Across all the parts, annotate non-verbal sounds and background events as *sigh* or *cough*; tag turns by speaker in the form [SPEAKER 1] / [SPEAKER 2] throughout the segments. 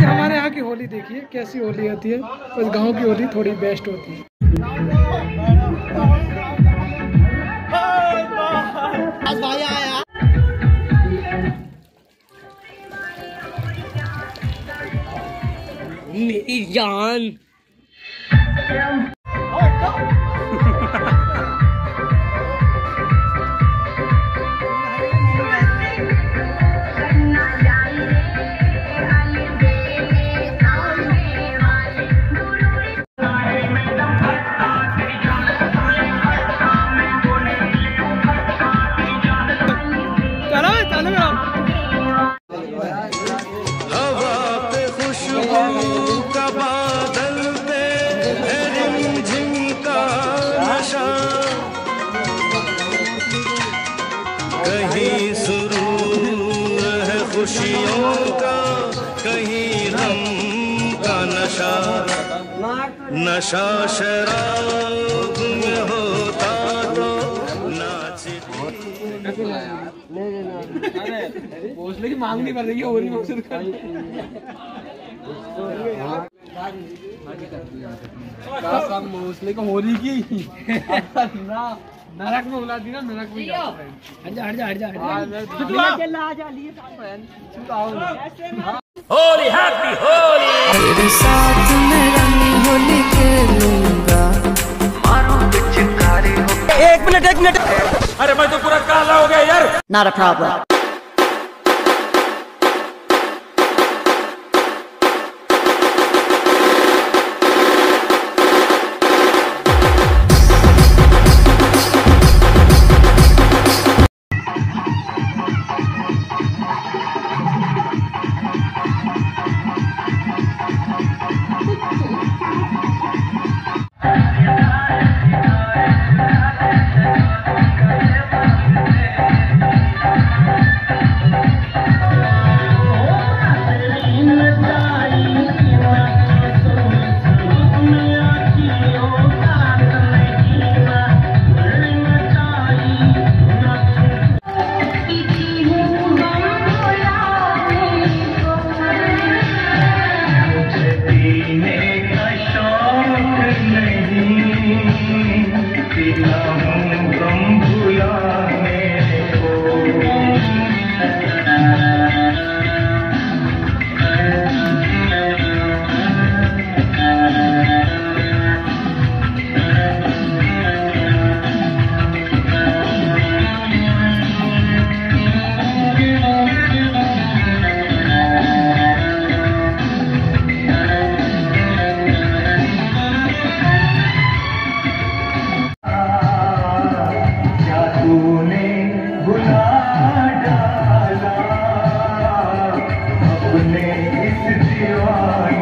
[SPEAKER 1] बाकी हमारे यहाँ की होली देखिए, कैसी होली होती है। बस गाँव की होली थोड़ी बेस्ट होती है।
[SPEAKER 2] मेरी जान।
[SPEAKER 3] नशा शराब में होता तो नाचती
[SPEAKER 1] मांग नहीं कर रही है होली मकसद का। होली की ना नरक में बुला दी ना नरक में है
[SPEAKER 2] हट जा हट जा हट जा हट जा
[SPEAKER 1] चुटला चला जा लिए चुटाओ
[SPEAKER 4] तेरे साथ मैं रंगी होली खेलूँगा
[SPEAKER 5] Not *laughs* Krishna. जीवा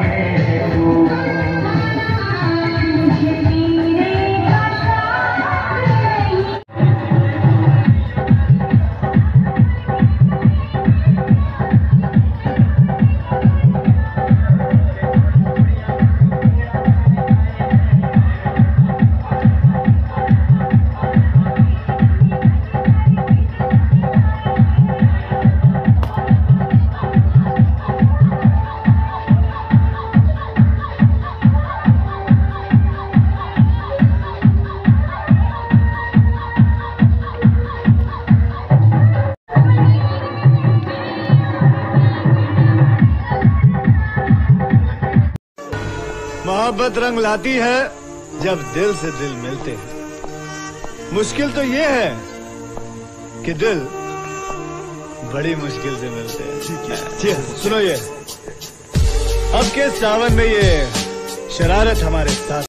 [SPEAKER 3] मोहब्बत रंग लाती है जब दिल से दिल मिलते हैं। मुश्किल तो ये है कि दिल बड़ी मुश्किल से मिलते हैं। ठीक है। सुनो ये। अब के सावन में ये शरारत हमारे साथ